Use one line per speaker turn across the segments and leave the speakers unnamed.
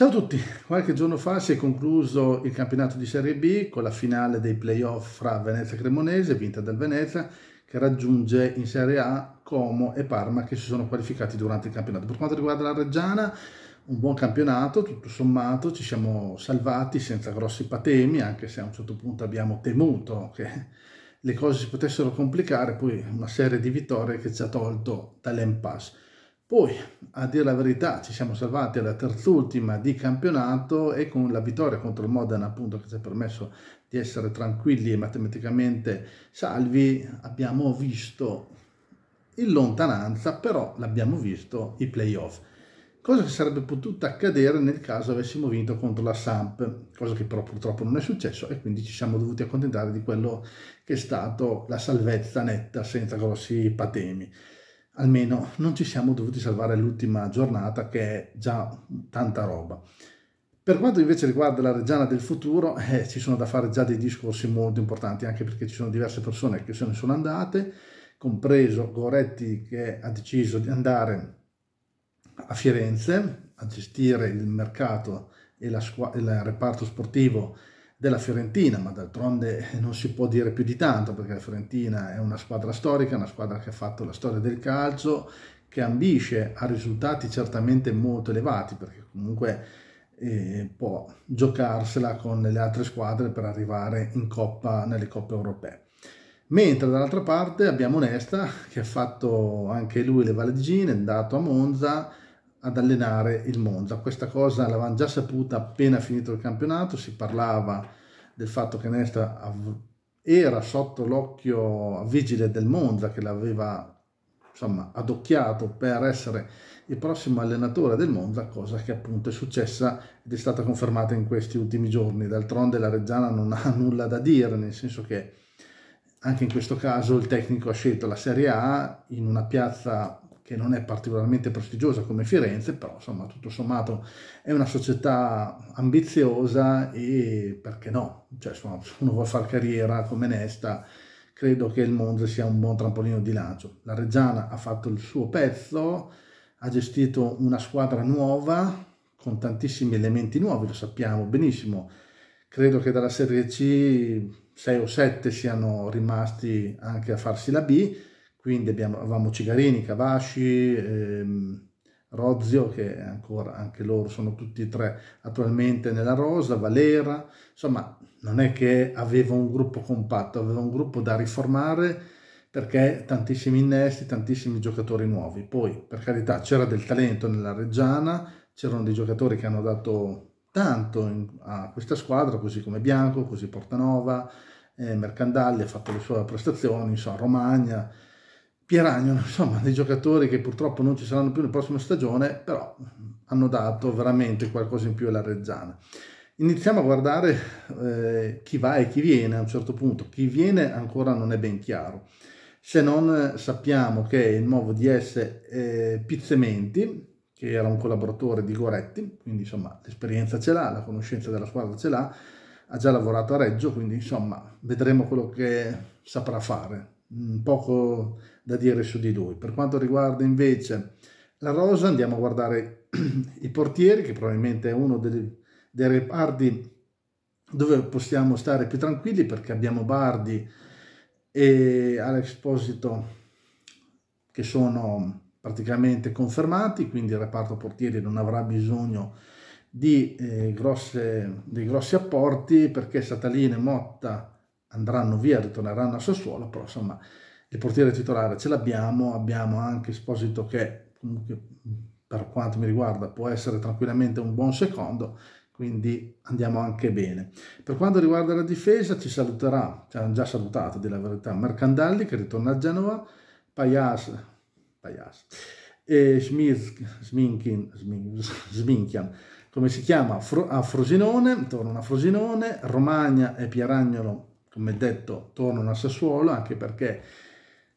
Ciao a tutti, qualche giorno fa si è concluso il campionato di Serie B con la finale dei playoff fra Venezia e Cremonese, vinta dal Venezia, che raggiunge in Serie A Como e Parma che si sono qualificati durante il campionato. Per quanto riguarda la Reggiana, un buon campionato, tutto sommato, ci siamo salvati senza grossi patemi, anche se a un certo punto abbiamo temuto che le cose si potessero complicare, poi una serie di vittorie che ci ha tolto dall'impasse. Poi, a dire la verità, ci siamo salvati alla terzultima di campionato e con la vittoria contro il Modena, appunto, che ci ha permesso di essere tranquilli e matematicamente salvi, abbiamo visto in lontananza, però l'abbiamo visto i playoff. Cosa che sarebbe potuta accadere nel caso avessimo vinto contro la Samp, cosa che però purtroppo non è successo e quindi ci siamo dovuti accontentare di quello che è stato la salvezza netta senza grossi patemi almeno non ci siamo dovuti salvare l'ultima giornata che è già tanta roba. Per quanto invece riguarda la Reggiana del futuro, eh, ci sono da fare già dei discorsi molto importanti, anche perché ci sono diverse persone che se ne sono andate, compreso Goretti che ha deciso di andare a Firenze a gestire il mercato e la il reparto sportivo della Fiorentina, ma d'altronde non si può dire più di tanto perché la Fiorentina è una squadra storica, una squadra che ha fatto la storia del calcio, che ambisce a risultati certamente molto elevati perché comunque eh, può giocarsela con le altre squadre per arrivare in coppa nelle coppe europee. Mentre dall'altra parte abbiamo Nesta che ha fatto anche lui le Valigine, è andato a Monza ad allenare il Monza. Questa cosa l'avevamo già saputa appena finito il campionato, si parlava del fatto che Nesta era sotto l'occhio vigile del Monza che l'aveva insomma adocchiato per essere il prossimo allenatore del Monza, cosa che appunto è successa ed è stata confermata in questi ultimi giorni. D'altronde la Reggiana non ha nulla da dire, nel senso che anche in questo caso il tecnico ha scelto la Serie A in una piazza che non è particolarmente prestigiosa come Firenze, però insomma tutto sommato è una società ambiziosa e perché no? Cioè, se uno vuole fare carriera come Nesta, credo che il Monza sia un buon trampolino di lancio. La Reggiana ha fatto il suo pezzo, ha gestito una squadra nuova con tantissimi elementi nuovi, lo sappiamo benissimo. Credo che dalla Serie C 6 o 7 siano rimasti anche a farsi la B, quindi abbiamo, avevamo Cigarini, Cavasci, ehm, Rozio, che ancora, anche loro sono tutti e tre attualmente nella rosa, Valera, insomma non è che aveva un gruppo compatto, aveva un gruppo da riformare perché tantissimi innesti, tantissimi giocatori nuovi. Poi, per carità, c'era del talento nella Reggiana, c'erano dei giocatori che hanno dato tanto in, a questa squadra, così come Bianco, così Portanova, eh, Mercandalli ha fatto le sue prestazioni, insomma, Romagna, Pieragno, insomma, dei giocatori che purtroppo non ci saranno più nella prossima stagione, però hanno dato veramente qualcosa in più alla Reggiana. Iniziamo a guardare eh, chi va e chi viene a un certo punto. Chi viene ancora non è ben chiaro, se non sappiamo che il nuovo DS eh, Pizzementi, che era un collaboratore di Goretti, quindi insomma l'esperienza ce l'ha, la conoscenza della squadra ce l'ha, ha già lavorato a Reggio, quindi insomma vedremo quello che saprà fare poco da dire su di lui. Per quanto riguarda invece la rosa, andiamo a guardare i portieri, che probabilmente è uno dei, dei reparti dove possiamo stare più tranquilli perché abbiamo Bardi e Alex Posito che sono praticamente confermati, quindi il reparto portieri non avrà bisogno di eh, grosse, dei grossi apporti perché Satalino e Motta andranno via, ritorneranno a Sassuolo, però insomma il portiere titolare ce l'abbiamo, abbiamo anche Esposito che comunque per quanto mi riguarda può essere tranquillamente un buon secondo, quindi andiamo anche bene. Per quanto riguarda la difesa ci saluterà, ci hanno già salutato di la verità, Mercandalli che ritorna a Genova, Payas, Payas e Smith, Sminkin, Sminchian, come si chiama, a Frosinone, tornano a Frosinone, Romagna e Pieragnolo come detto, tornano a Sassuolo, anche perché,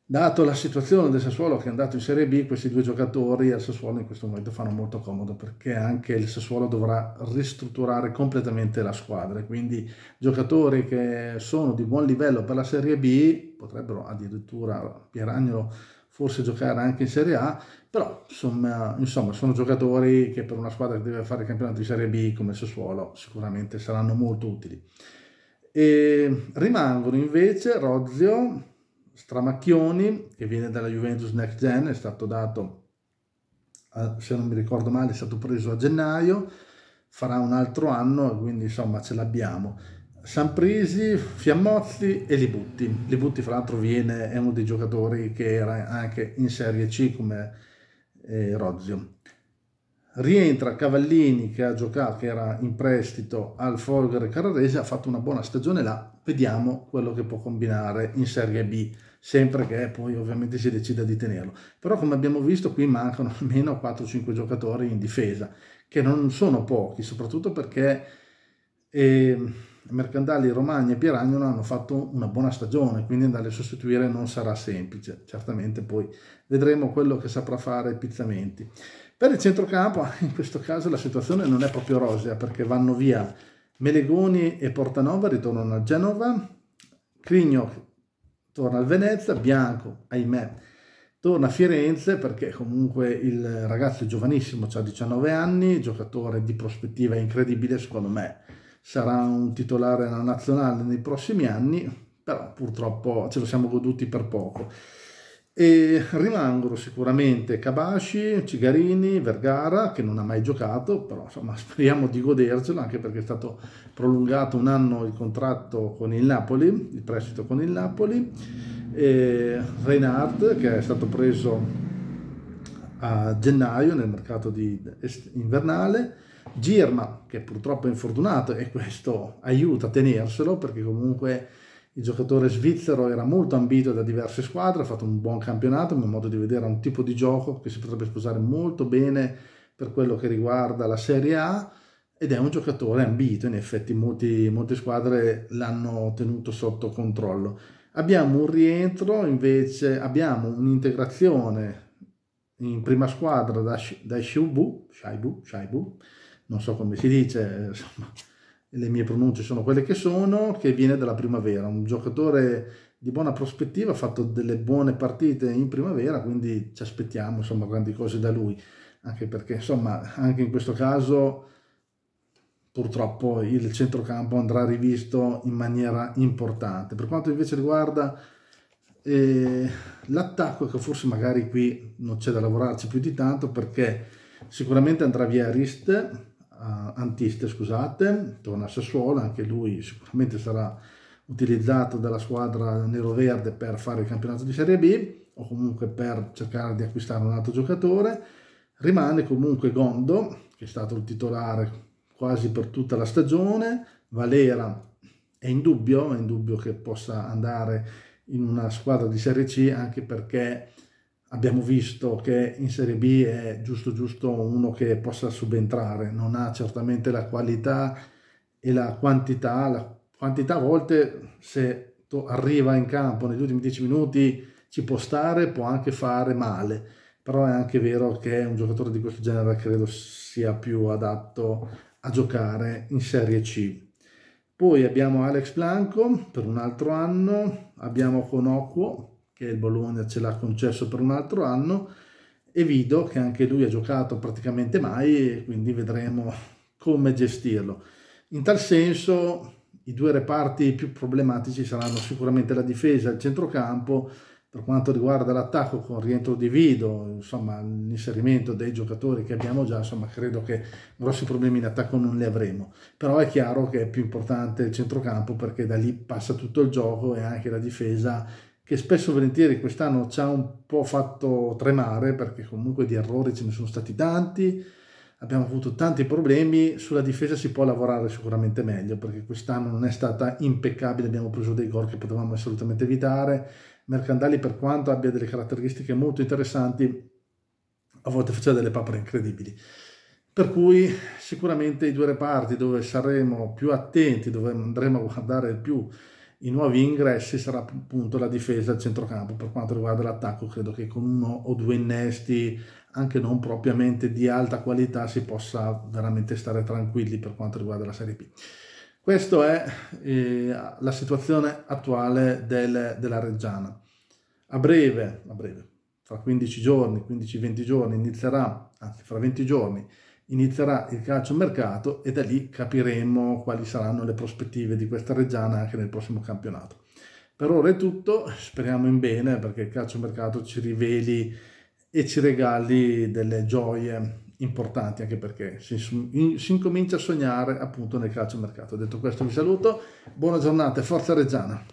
dato la situazione del Sassuolo che è andato in Serie B, questi due giocatori al Sassuolo in questo momento fanno molto comodo, perché anche il Sassuolo dovrà ristrutturare completamente la squadra, quindi giocatori che sono di buon livello per la Serie B, potrebbero addirittura Pieragnolo forse giocare anche in Serie A, però insomma, insomma, sono giocatori che per una squadra che deve fare il campionato di Serie B come Sassuolo sicuramente saranno molto utili. E rimangono invece Rozio, Stramacchioni, che viene dalla Juventus Next Gen, è stato dato, se non mi ricordo male, è stato preso a gennaio, farà un altro anno, quindi insomma ce l'abbiamo. Samprisi, Fiammozzi e Libutti. Libutti fra l'altro viene, è uno dei giocatori che era anche in Serie C come eh, Rozio. Rientra Cavallini che ha giocato, che era in prestito al Folgore Carrarese, ha fatto una buona stagione là, vediamo quello che può combinare in Serie B, sempre che poi ovviamente si decida di tenerlo. Però come abbiamo visto qui mancano almeno 4-5 giocatori in difesa, che non sono pochi, soprattutto perché... Eh, Mercandali, Romagna e Pieragnolo hanno fatto una buona stagione, quindi andarli a sostituire non sarà semplice. Certamente poi vedremo quello che saprà fare Pizzamenti. Per il centrocampo, in questo caso la situazione non è proprio rosea perché vanno via Melegoni e Portanova, ritornano a Genova, Crigno torna al Venezia, Bianco, ahimè, torna a Firenze perché comunque il ragazzo è giovanissimo, ha 19 anni, giocatore di prospettiva incredibile secondo me sarà un titolare nella nazionale nei prossimi anni, però purtroppo ce lo siamo goduti per poco. E rimangono sicuramente Cabashi, Cigarini, Vergara, che non ha mai giocato, però insomma speriamo di godercelo, anche perché è stato prolungato un anno il contratto con il Napoli, il prestito con il Napoli, e Reinhardt, che è stato preso a gennaio nel mercato invernale, Girma, che purtroppo è infortunato e questo aiuta a tenerselo perché comunque il giocatore svizzero era molto ambito da diverse squadre, ha fatto un buon campionato, a mio modo di vedere, ha un tipo di gioco che si potrebbe sposare molto bene per quello che riguarda la Serie A ed è un giocatore ambito, in effetti molti, molte squadre l'hanno tenuto sotto controllo. Abbiamo un rientro, invece abbiamo un'integrazione in prima squadra da, da Shaibu, Shaibu, Shaibu non so come si dice, insomma, le mie pronunce sono quelle che sono, che viene dalla primavera, un giocatore di buona prospettiva, ha fatto delle buone partite in primavera, quindi ci aspettiamo insomma grandi cose da lui, anche perché insomma anche in questo caso purtroppo il centrocampo andrà rivisto in maniera importante. Per quanto invece riguarda eh, l'attacco, che forse magari qui non c'è da lavorarci più di tanto, perché sicuramente andrà via Rist, Antiste, scusate, torna a Sassuolo, anche lui sicuramente sarà utilizzato dalla squadra nero-verde per fare il campionato di Serie B o comunque per cercare di acquistare un altro giocatore. Rimane comunque Gondo, che è stato il titolare quasi per tutta la stagione. Valera è in dubbio, è in dubbio che possa andare in una squadra di Serie C anche perché abbiamo visto che in Serie B è giusto giusto uno che possa subentrare, non ha certamente la qualità e la quantità, la quantità a volte se arriva in campo negli ultimi dieci minuti ci può stare, può anche fare male, però è anche vero che un giocatore di questo genere credo sia più adatto a giocare in Serie C. Poi abbiamo Alex Blanco per un altro anno, abbiamo Conoquo che il Bologna ce l'ha concesso per un altro anno, e Vido che anche lui ha giocato praticamente mai e quindi vedremo come gestirlo. In tal senso i due reparti più problematici saranno sicuramente la difesa e il centrocampo, per quanto riguarda l'attacco con rientro di Vido, insomma l'inserimento dei giocatori che abbiamo già, insomma credo che grossi problemi in attacco non li avremo, però è chiaro che è più importante il centrocampo perché da lì passa tutto il gioco e anche la difesa che spesso e volentieri quest'anno ci ha un po' fatto tremare perché comunque di errori ce ne sono stati tanti, abbiamo avuto tanti problemi, sulla difesa si può lavorare sicuramente meglio perché quest'anno non è stata impeccabile, abbiamo preso dei gol che potevamo assolutamente evitare, Mercandali per quanto abbia delle caratteristiche molto interessanti, a volte faceva delle papere incredibili. Per cui sicuramente i due reparti dove saremo più attenti, dove andremo a guardare più i nuovi ingressi sarà appunto la difesa al centrocampo. Per quanto riguarda l'attacco, credo che con uno o due innesti, anche non propriamente di alta qualità, si possa veramente stare tranquilli per quanto riguarda la Serie B. Questa è eh, la situazione attuale del, della Reggiana. A breve, a breve, fra 15 giorni, 15-20 giorni inizierà, anzi fra 20 giorni, inizierà il calcio mercato e da lì capiremo quali saranno le prospettive di questa Reggiana anche nel prossimo campionato. Per ora è tutto, speriamo in bene perché il calcio mercato ci riveli e ci regali delle gioie importanti anche perché si, si incomincia a sognare appunto nel calcio mercato. Detto questo vi saluto, buona giornata e forza Reggiana!